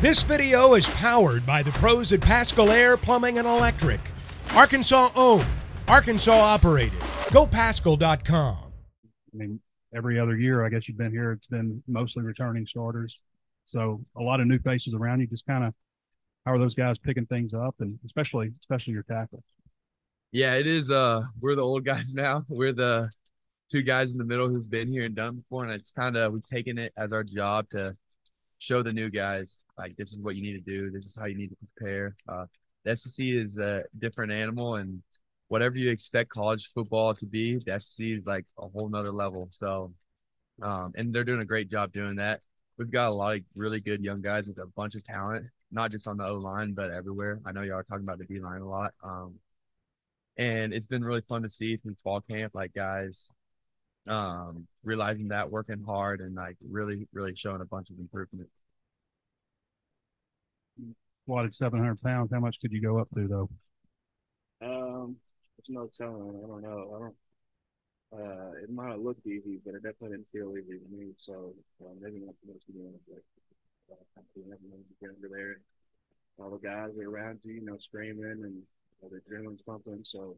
This video is powered by the pros at Paschal Air Plumbing and Electric. Arkansas owned, Arkansas operated. GoPaschal.com. I mean, every other year, I guess you've been here, it's been mostly returning starters. So a lot of new faces around you. Just kind of how are those guys picking things up, and especially especially your tackles. Yeah, it is. Uh, we're the old guys now. We're the two guys in the middle who've been here and done before, and it's kind of we've taken it as our job to show the new guys like this is what you need to do. This is how you need to prepare. Uh, the SEC is a different animal, and whatever you expect college football to be, the SEC is like a whole nother level. So, um, and they're doing a great job doing that. We've got a lot of really good young guys with a bunch of talent, not just on the O line, but everywhere. I know y'all are talking about the D line a lot. Um, and it's been really fun to see through fall camp, like guys um, realizing that, working hard, and like really, really showing a bunch of improvement. Squatted 700 pounds. How much could you go up to, though? Um, there's no telling. I don't know. I don't. Uh, it might have looked easy, but it definitely didn't feel easy to me. So uh, maybe not supposed to be doing it. Like, uh, get under there. All the guys are around you, you know, screaming and uh, the adrenaline's pumping. So.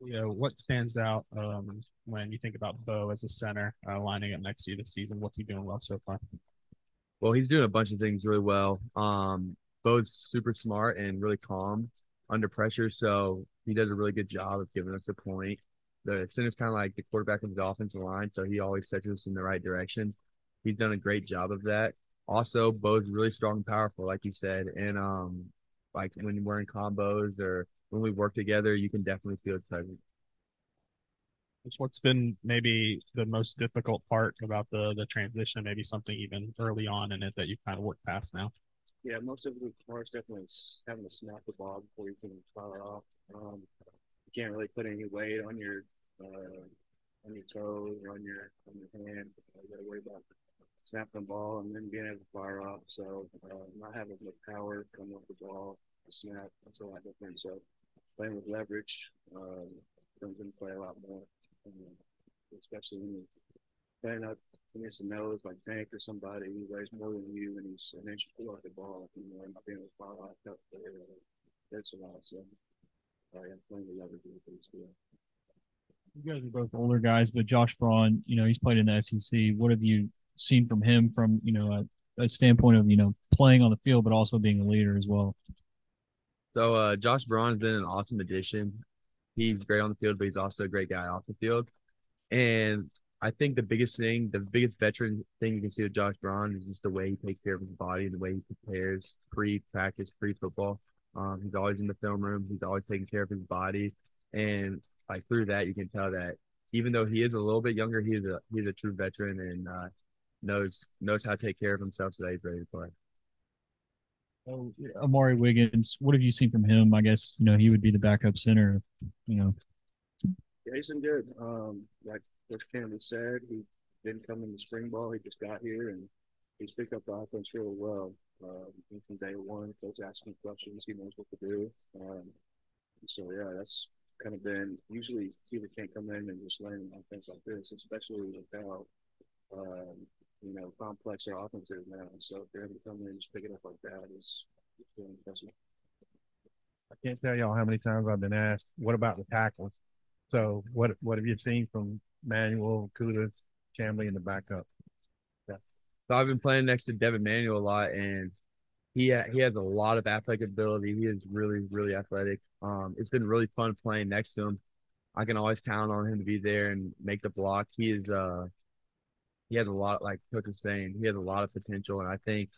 You know what stands out um, when you think about Beaux as a center uh, lining up next to you this season? What's he doing well so far? Well, he's doing a bunch of things really well. Um, Beaux's super smart and really calm under pressure, so he does a really good job of giving us a point. The center's kind of like the quarterback of the offensive line, so he always sets us in the right direction. He's done a great job of that. Also, Beaux's really strong and powerful, like you said, and um, like when we're in combos or when we work together, you can definitely feel his presence. What's been maybe the most difficult part about the the transition? Maybe something even early on in it that you've kind of worked past now. Yeah, most of the parts definitely is having to snap the ball before you can fire off. Um, you can't really put any weight on your uh, on your toes or on your on your hand. You got to worry about snapping the ball and then being able to fire off. So uh, not having the power come with the ball, snap, that's a lot different. So playing with leverage um, comes into play a lot more especially when you're playing up against the nose like Tank or somebody who weighs more than you and he's an inch below the ball. You know, not being able to out up there, that's a lot. So, uh, yeah, playing the leverage is pretty good. You guys are both older guys, but Josh Braun, you know, he's played in the SEC. What have you seen from him from, you know, a, a standpoint of, you know, playing on the field, but also being a leader as well? So, uh, Josh Braun has been an awesome addition he's great on the field, but he's also a great guy off the field. And I think the biggest thing, the biggest veteran thing you can see with Josh Braun is just the way he takes care of his body, and the way he prepares pre-practice, pre-football. Um, he's always in the film room. He's always taking care of his body, and like through that, you can tell that even though he is a little bit younger, he's a he's a true veteran and uh, knows knows how to take care of himself so that he's ready to play. Oh, Amaury Wiggins, what have you seen from him? I guess you know he would be the backup center. You know. Yeah, he's been good. Um, like Coach Kennedy said, he didn't come in the spring ball. He just got here and he's picked up the offense really well. Um, from day one, coach asking questions, he knows what to do. Um, so yeah, that's kind of been usually people can't come in and just learn an offense like this, especially with how um, you know, complex their offense is now. So if they're able to come in and just pick it up like that is really impressive. I can't tell y'all how many times I've been asked, what about the tackles? So what what have you seen from Manuel, Kutas, Chamblee in the backup? Yeah. So I've been playing next to Devon Manuel a lot and he ha- he has a lot of athletic ability. He is really, really athletic. Um, it's been really fun playing next to him. I can always count on him to be there and make the block. He is uh he has a lot, like Coach was saying, he has a lot of potential, and I think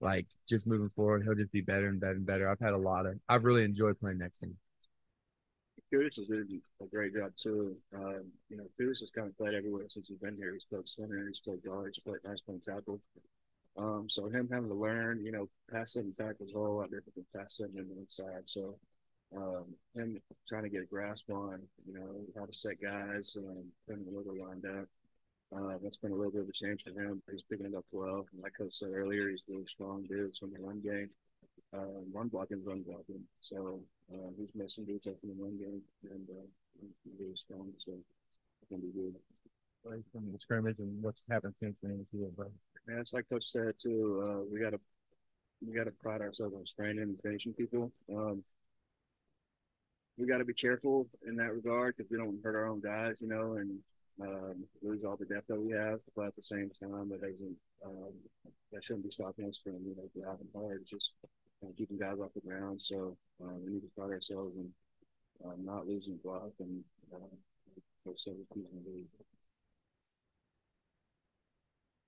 like just moving forward, he'll just be better and better and better. I've had a lot of, I've really enjoyed playing next to him. Kutas has done a great job too. Um, you know, Kutas has kind of played everywhere since he's been here. He's played center, he's played guard, he's played nice playing tackle. Um, so him having to learn, you know, pass seven tackles a whole lot different than pass seven on the inside. So um, him trying to get a grasp on, you know, how to set guys, um, putting a little lined up. Uh, that's been a little bit of a change for him. He's picking it up well. And like I said earlier, he's really strong dude. In the run game, uh, run blocking, run blocking. So uh, he's missing dudes up in the run game and uh, really strong. So it's going to be good. like, from the scrimmage and what's happened since then in the field, bro? Man, it's like Coach said too. Uh, we gotta we gotta pride ourselves on training and finishing people. Um, we gotta be careful in that regard because we don't hurt our own guys, you know, and um, lose all the depth that we have. But at the same time, that doesn't um, that shouldn't be stopping us from you know driving hard. It's just kind of keeping guys off the ground. So um, we need to pride ourselves and um, not losing block and uh.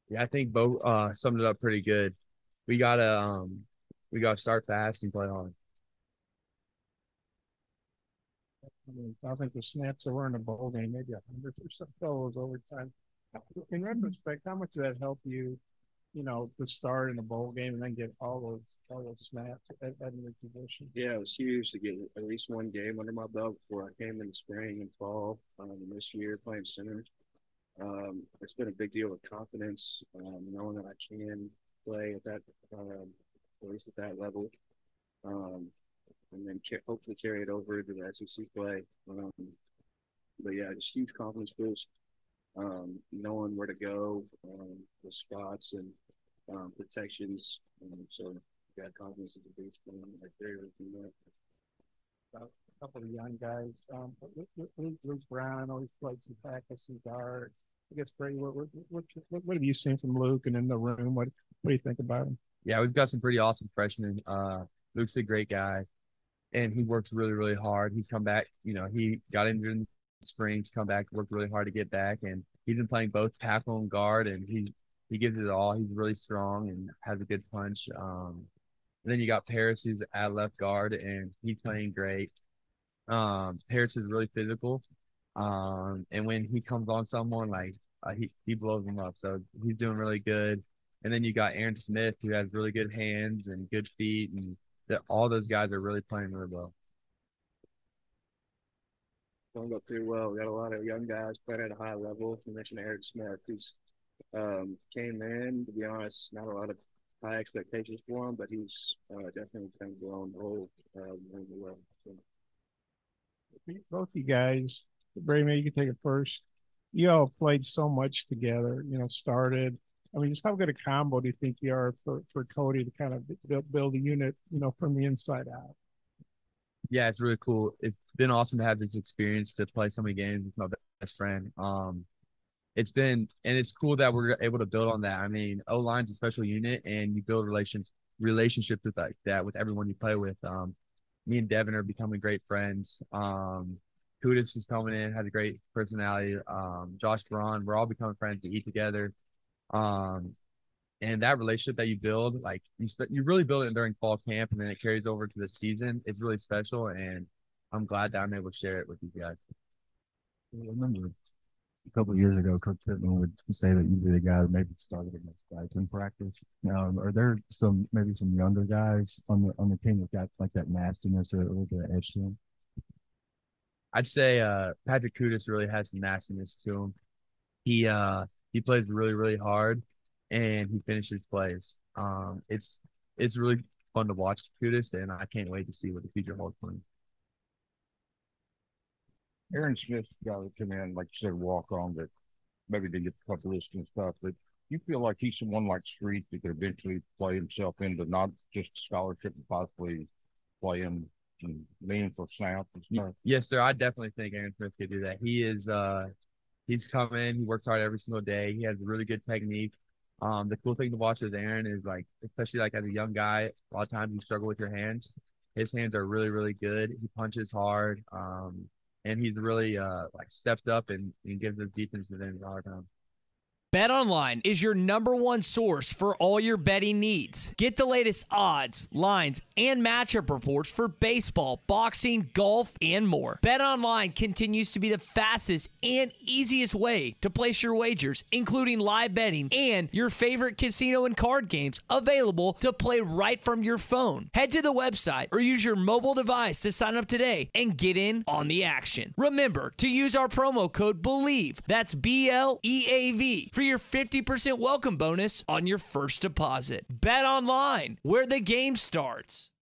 Yeah, I think Beaux uh, summed it up pretty good. We gotta um, we gotta start fast and play hard. I think the snaps that were in the bowl game, maybe a hundred percent those overtime. In retrospect, how much did that help you, you know, to start in the bowl game and then get all those all those snaps at, at your position? Yeah, it was huge to get at least one game under my belt before I came in the spring and fall um, this year playing center. Um, it's been a big deal of confidence, um, knowing that I can play at that, um, at least at that level, um, and then ca- hopefully carry it over to the SEC play. Um, but yeah, just huge confidence boost, um, knowing where to go, um, the spots and um, protections. Um, so yeah, confidence is a big thing right there. from that. About a couple of young guys. Um, Luke, Brown, always know played some practice some guard. I guess Brady, what what, what what what have you seen from Luke and in the room? What what do you think about him? Yeah, we've got some pretty awesome freshmen. Uh, Luke's a great guy, and he works really, really hard. He's come back. You know, he got injured in the spring. He's come back, worked really hard to get back, and he's been playing both tackle and guard, and he he gives it all. He's really strong and has a good punch. Um, and then you got Paris, who's at left guard, and he's playing great. Um, Paris is really physical, um, and when he comes on someone, like uh, he he blows them up. So he's doing really good. And then you got Aaron Smith, who has really good hands and good feet, and that all those guys are really playing really well. Going up pretty well. We got a lot of young guys playing at a high level. You mentioned Eric Smith, He's um, came in. To be honest, not a lot of high expectations for him, but he's uh, definitely kind of grown the whole uh, really well. So. Both you guys, Brady, maybe you can take it first. You all played so much together. You know, started. I mean, just how good a combo do you think you are for for Cody to kind of build, build a unit? You know, from the inside out. Yeah, it's really cool. It's been awesome to have this experience to play so many games with my best friend. Um, it's been and it's cool that we're able to build on that. I mean, O line's a special unit, and you build relations relationships with like that with everyone you play with. Um, me and Devon are becoming great friends. Um, Kutas is coming in, has a great personality. Um, Josh Braun, we're all becoming friends. We eat together. Um, and that relationship that you build, like you, you really build it during fall camp, and then it carries over to the season. It's really special, and I'm glad that I'm able to share it with you guys. I remember a couple of years ago, Coach Pittman would say that you'd be the guy that maybe started the most guys in practice. Now, are there some maybe some younger guys on the on the team that got like that nastiness or a little bit of edge to them? I'd say uh, Patrick Kutas really has some nastiness to him. He uh, he plays really really hard, and he finishes plays. Um, it's it's really fun to watch Kutas, and I can't wait to see what the future holds for him. Aaron Smith guy that come in, like you said, walk on but maybe didn't get the couple lists and stuff, but you feel like he's someone like Street that could eventually play himself into not just scholarship, but possibly playing some meaningful snaps and stuff. Yes, sir. I definitely think Aaron Smith could do that. He is uh he's come in, he works hard every single day. He has really good technique. Um, the cool thing to watch with Aaron is like, especially like as a young guy, a lot of times you struggle with your hands. His hands are really, really good. He punches hard. Um, and he's really uh like stepped up and, and gives his defense advantage all the time. BetOnline is your number one source for all your betting needs. Get the latest odds, lines, and matchup reports for baseball, boxing, golf, and more. BetOnline continues to be the fastest and easiest way to place your wagers, including live betting and your favorite casino and card games available to play right from your phone. Head to the website or use your mobile device to sign up today and get in on the action. Remember to use our promo code BLEAV. That's B L E A V for your 50% welcome bonus on your first deposit. Bet online, where the game starts.